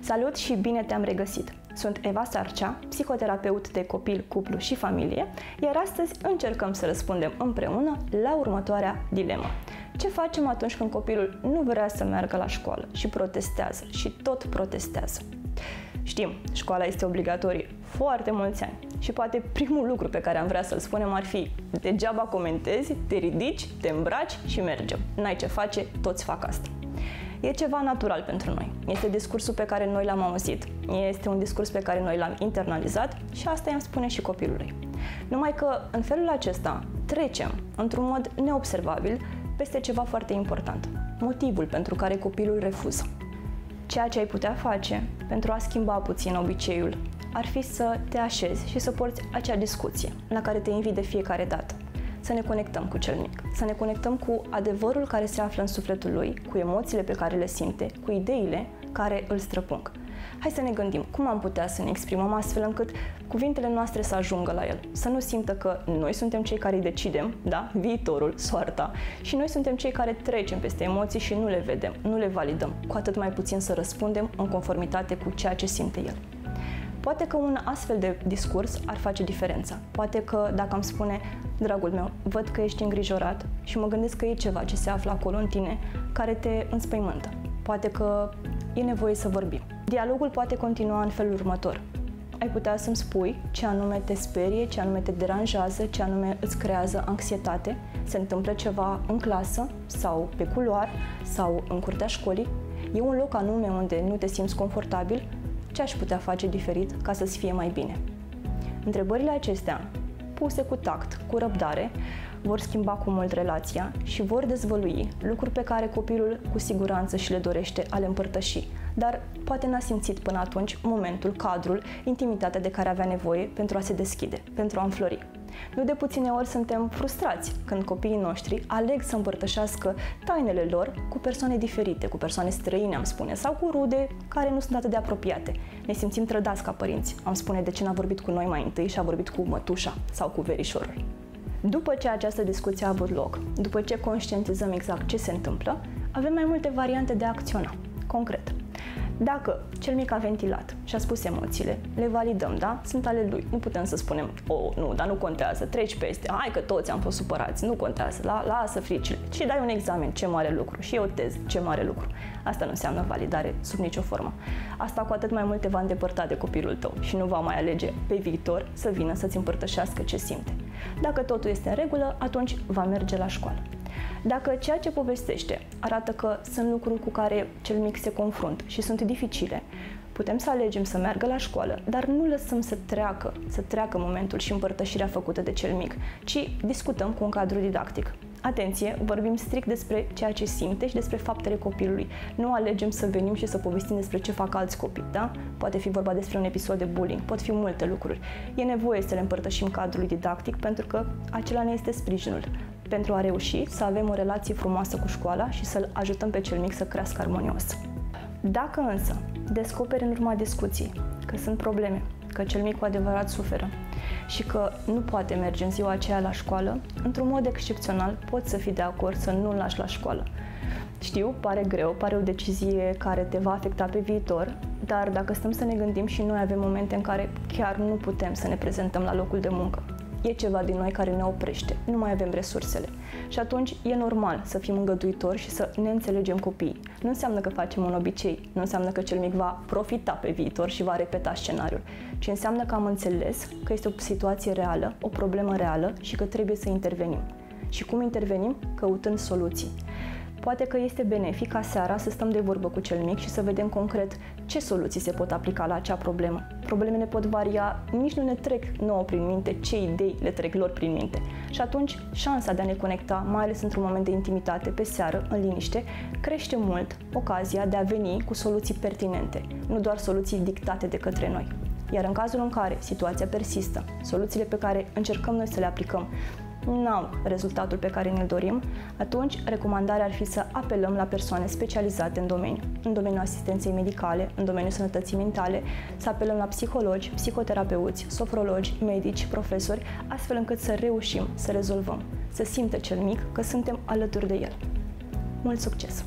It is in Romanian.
Salut și bine te-am regăsit! Sunt Eva Sarcea, psihoterapeut de copil, cuplu și familie, iar astăzi încercăm să răspundem împreună la următoarea dilemă. Ce facem atunci când copilul nu vrea să meargă la școală și protestează și tot protestează? Știm, școala este obligatorie foarte mulți ani și poate primul lucru pe care am vrea să-l spunem ar fi degeaba comentezi, te ridici, te îmbraci și mergem. N-ai ce face, toți fac asta. E ceva natural pentru noi. Este discursul pe care noi l-am auzit. Este un discurs pe care noi l-am internalizat și asta i-am spune și copilului. Numai că în felul acesta trecem, într-un mod neobservabil, peste ceva foarte important. Motivul pentru care copilul refuză. Ceea ce ai putea face pentru a schimba puțin obiceiul ar fi să te așezi și să porți acea discuție la care te invit de fiecare dată să ne conectăm cu cel mic, să ne conectăm cu adevărul care se află în sufletul lui, cu emoțiile pe care le simte, cu ideile care îl străpung. Hai să ne gândim cum am putea să ne exprimăm astfel încât cuvintele noastre să ajungă la el, să nu simtă că noi suntem cei care îi decidem, da, viitorul, soarta, și noi suntem cei care trecem peste emoții și nu le vedem, nu le validăm, cu atât mai puțin să răspundem în conformitate cu ceea ce simte el. Poate că un astfel de discurs ar face diferența. Poate că dacă am spune, dragul meu, văd că ești îngrijorat și mă gândesc că e ceva ce se află acolo în tine care te înspăimântă. Poate că e nevoie să vorbim. Dialogul poate continua în felul următor. Ai putea să-mi spui ce anume te sperie, ce anume te deranjează, ce anume îți creează anxietate, se întâmplă ceva în clasă sau pe culoar sau în curtea școlii, e un loc anume unde nu te simți confortabil ce aș putea face diferit ca să-ți fie mai bine? Întrebările acestea, puse cu tact, cu răbdare, vor schimba cu mult relația și vor dezvălui lucruri pe care copilul cu siguranță și le dorește a le împărtăși, dar poate n-a simțit până atunci momentul, cadrul, intimitatea de care avea nevoie pentru a se deschide, pentru a înflori. Nu de puține ori suntem frustrați când copiii noștri aleg să împărtășească tainele lor cu persoane diferite, cu persoane străine, am spune, sau cu rude care nu sunt atât de apropiate. Ne simțim trădați ca părinți. Am spune de ce n-a vorbit cu noi mai întâi și a vorbit cu mătușa sau cu verișorul. După ce această discuție a avut loc, după ce conștientizăm exact ce se întâmplă, avem mai multe variante de a acționa. Concret, dacă cel mic a ventilat și a spus emoțiile, le validăm, da? Sunt ale lui. Nu putem să spunem, oh, nu, dar nu contează, treci peste, hai că toți am fost supărați, nu contează, la, lasă fricile. Și dai un examen, ce mare lucru, și o teză, ce mare lucru. Asta nu înseamnă validare sub nicio formă. Asta cu atât mai mult te va îndepărta de copilul tău și nu va mai alege pe viitor să vină să-ți împărtășească ce simte. Dacă totul este în regulă, atunci va merge la școală. Dacă ceea ce povestește arată că sunt lucruri cu care cel mic se confruntă și sunt dificile, putem să alegem să meargă la școală, dar nu lăsăm să treacă, să treacă momentul și împărtășirea făcută de cel mic, ci discutăm cu un cadru didactic. Atenție, vorbim strict despre ceea ce simte și despre faptele copilului. Nu alegem să venim și să povestim despre ce fac alți copii, da? Poate fi vorba despre un episod de bullying, pot fi multe lucruri. E nevoie să le împărtășim cadrului didactic pentru că acela ne este sprijinul pentru a reuși să avem o relație frumoasă cu școala și să-l ajutăm pe cel mic să crească armonios. Dacă însă descoperi în urma discuției că sunt probleme, că cel mic cu adevărat suferă și că nu poate merge în ziua aceea la școală, într-un mod excepțional poți să fii de acord să nu-l lași la școală. Știu, pare greu, pare o decizie care te va afecta pe viitor, dar dacă stăm să ne gândim și noi avem momente în care chiar nu putem să ne prezentăm la locul de muncă, e ceva din noi care ne oprește, nu mai avem resursele. Și atunci e normal să fim îngăduitori și să ne înțelegem copiii. Nu înseamnă că facem un obicei, nu înseamnă că cel mic va profita pe viitor și va repeta scenariul, ci înseamnă că am înțeles că este o situație reală, o problemă reală și că trebuie să intervenim. Și cum intervenim? Căutând soluții. Poate că este benefic ca seara să stăm de vorbă cu cel mic și să vedem concret ce soluții se pot aplica la acea problemă. Problemele pot varia, nici nu ne trec nouă prin minte ce idei le trec lor prin minte. Și atunci șansa de a ne conecta, mai ales într-un moment de intimitate, pe seară, în liniște, crește mult ocazia de a veni cu soluții pertinente, nu doar soluții dictate de către noi. Iar în cazul în care situația persistă, soluțiile pe care încercăm noi să le aplicăm nu au rezultatul pe care ne-l dorim, atunci recomandarea ar fi să apelăm la persoane specializate în domeniu, în domeniul asistenței medicale, în domeniul sănătății mentale, să apelăm la psihologi, psihoterapeuți, sofrologi, medici, profesori, astfel încât să reușim să rezolvăm, să simtă cel mic că suntem alături de el. Mult succes!